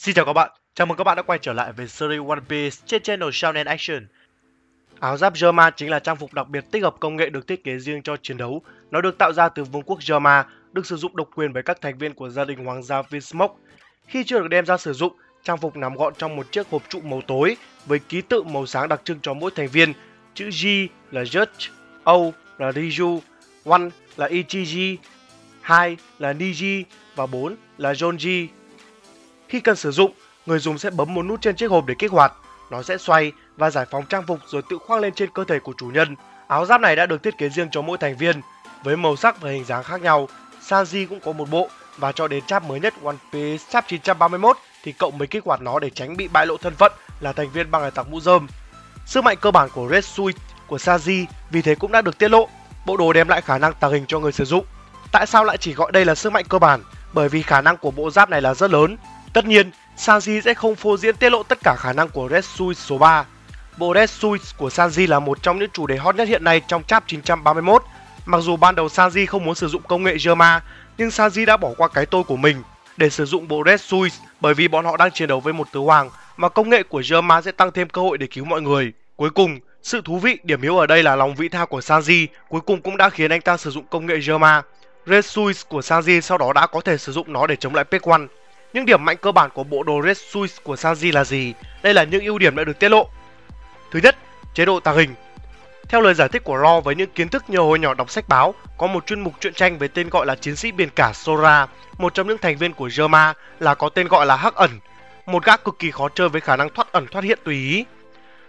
Xin chào các bạn, chào mừng các bạn đã quay trở lại với series One Piece trên channel Shonen Action. Áo giáp Germa chính là trang phục đặc biệt tích hợp công nghệ được thiết kế riêng cho chiến đấu. Nó được tạo ra từ vương quốc Germa, được sử dụng độc quyền bởi các thành viên của gia đình hoàng gia Vinsmoke. Khi chưa được đem ra sử dụng, trang phục nằm gọn trong một chiếc hộp trụ màu tối với ký tự màu sáng đặc trưng cho mỗi thành viên. Chữ G là Judge, O là Riju, One là Ichiji, 2 là Niji và 4 là Jonji. Khi cần sử dụng, người dùng sẽ bấm một nút trên chiếc hộp để kích hoạt. Nó sẽ xoay và giải phóng trang phục rồi tự khoác lên trên cơ thể của chủ nhân. Áo giáp này đã được thiết kế riêng cho mỗi thành viên, với màu sắc và hình dáng khác nhau. Sanji cũng có một bộ và cho đến chap mới nhất One Piece chap 931 thì cậu mới kích hoạt nó để tránh bị bại lộ thân phận là thành viên băng hải tặc mũ rơm. Sức mạnh cơ bản của Red Suit của Sanji vì thế cũng đã được tiết lộ. Bộ đồ đem lại khả năng tàng hình cho người sử dụng. Tại sao lại chỉ gọi đây là sức mạnh cơ bản? Bởi vì khả năng của bộ giáp này là rất lớn. Tất nhiên, Sanji sẽ không phô diễn tiết lộ tất cả khả năng của Red Suit số 3. Bộ Red Suit của Sanji là một trong những chủ đề hot nhất hiện nay trong chap 931. Mặc dù ban đầu Sanji không muốn sử dụng công nghệ Germa, nhưng Sanji đã bỏ qua cái tôi của mình để sử dụng bộ Red Suit bởi vì bọn họ đang chiến đấu với một tứ hoàng mà công nghệ của Germa sẽ tăng thêm cơ hội để cứu mọi người. Cuối cùng, sự thú vị điểm yếu ở đây là lòng vị tha của Sanji cuối cùng cũng đã khiến anh ta sử dụng công nghệ Germa. Red Suit của Sanji sau đó đã có thể sử dụng nó để chống lại Peg One. Những điểm mạnh cơ bản của bộ đồ Red Suit của Sanji là gì? Đây là những ưu điểm đã được tiết lộ. Thứ nhất, chế độ tàng hình. Theo lời giải thích của Ro với những kiến thức nhiều hồi nhỏ đọc sách báo, có một chuyên mục truyện tranh với tên gọi là chiến sĩ biển cả Sora, một trong những thành viên của Jerma là có tên gọi là Hắc ẩn, một gã cực kỳ khó chơi với khả năng thoát ẩn thoát hiện tùy ý.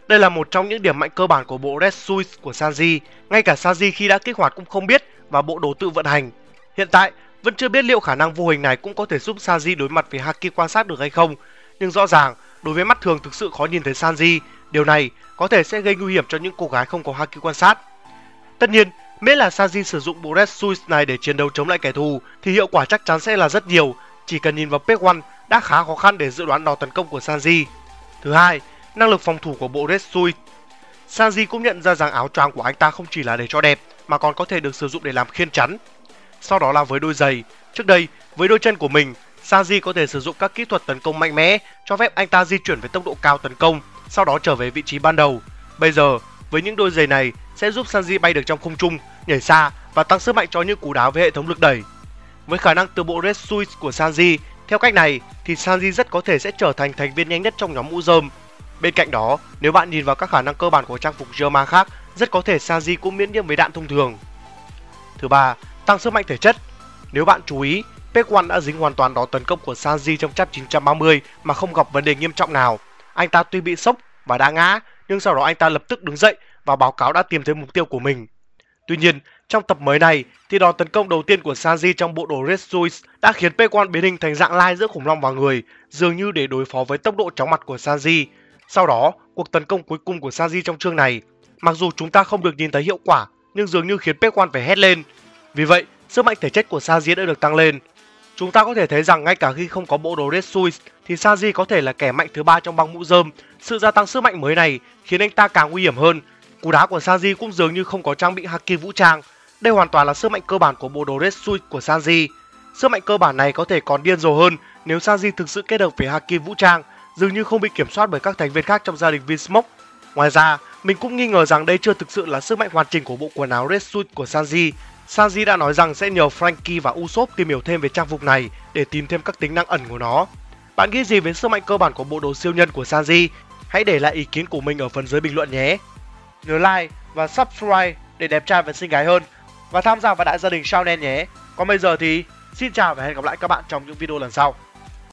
Đây là một trong những điểm mạnh cơ bản của bộ Red Suit của Sanji, ngay cả Sanji khi đã kích hoạt cũng không biết và bộ đồ tự vận hành. Hiện tại, vẫn chưa biết liệu khả năng vô hình này cũng có thể giúp Sanji đối mặt với Haki quan sát được hay không, nhưng rõ ràng, đối với mắt thường thực sự khó nhìn thấy Sanji, điều này có thể sẽ gây nguy hiểm cho những cô gái không có Haki quan sát. Tất nhiên, miễn là Sanji sử dụng bộ Red Suit này để chiến đấu chống lại kẻ thù thì hiệu quả chắc chắn sẽ là rất nhiều, chỉ cần nhìn vào Page One đã khá khó khăn để dự đoán đòn tấn công của Sanji. Thứ hai, năng lực phòng thủ của bộ Red Suit. Sanji cũng nhận ra rằng áo choàng của anh ta không chỉ là để cho đẹp mà còn có thể được sử dụng để làm khiên chắn. Sau đó là với đôi giày. Trước đây, với đôi chân của mình, Sanji có thể sử dụng các kỹ thuật tấn công mạnh mẽ cho phép anh ta di chuyển với tốc độ cao tấn công, sau đó trở về vị trí ban đầu. Bây giờ, với những đôi giày này sẽ giúp Sanji bay được trong không trung, nhảy xa và tăng sức mạnh cho những cú đá với hệ thống lực đẩy. Với khả năng từ bộ Red Suit của Sanji, theo cách này thì Sanji rất có thể sẽ trở thành thành viên nhanh nhất trong nhóm mũ rơm. Bên cạnh đó, nếu bạn nhìn vào các khả năng cơ bản của trang phục Germa khác, rất có thể Sanji cũng miễn nhiễm với đạn thông thường. Thứ ba, tăng sức mạnh thể chất. Nếu bạn chú ý, Peg One đã dính hoàn toàn đòn tấn công của Sanji trong chap 930 mà không gặp vấn đề nghiêm trọng nào. Anh ta tuy bị sốc và đã ngã, nhưng sau đó anh ta lập tức đứng dậy và báo cáo đã tìm thấy mục tiêu của mình. Tuy nhiên, trong tập mới này thì đòn tấn công đầu tiên của Sanji trong bộ đồ Red Suits đã khiến Peg One biến hình thành dạng lai giữa khủng long và người, dường như để đối phó với tốc độ chóng mặt của Sanji. Sau đó, cuộc tấn công cuối cùng của Sanji trong chương này, mặc dù chúng ta không được nhìn thấy hiệu quả, nhưng dường như khiến Peg One phải hét lên. Vì vậy, sức mạnh thể chất của Saji đã được tăng lên. Chúng ta có thể thấy rằng ngay cả khi không có bộ đồ Red Suit thì Saji có thể là kẻ mạnh thứ ba trong băng mũ rơm. Sự gia tăng sức mạnh mới này khiến anh ta càng nguy hiểm hơn. Cú đá của Saji cũng dường như không có trang bị haki vũ trang. Đây hoàn toàn là sức mạnh cơ bản của bộ đồ Red Suit của Saji. Sức mạnh cơ bản này có thể còn điên rồ hơn nếu Saji thực sự kết hợp với haki vũ trang, dường như không bị kiểm soát bởi các thành viên khác trong gia đình Vinsmoke. Ngoài ra, mình cũng nghi ngờ rằng đây chưa thực sự là sức mạnh hoàn chỉnh của bộ quần áo Red Suit của Sanji. Sanji đã nói rằng sẽ nhờ Frankie và Usopp tìm hiểu thêm về trang phục này để tìm thêm các tính năng ẩn của nó. Bạn nghĩ gì về sức mạnh cơ bản của bộ đồ siêu nhân của Sanji? Hãy để lại ý kiến của mình ở phần dưới bình luận nhé. Nhớ like và subscribe để đẹp trai và xinh gái hơn và tham gia vào đại gia đình Shonen nhé. Còn bây giờ thì xin chào và hẹn gặp lại các bạn trong những video lần sau.